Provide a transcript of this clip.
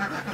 Ha ha ha.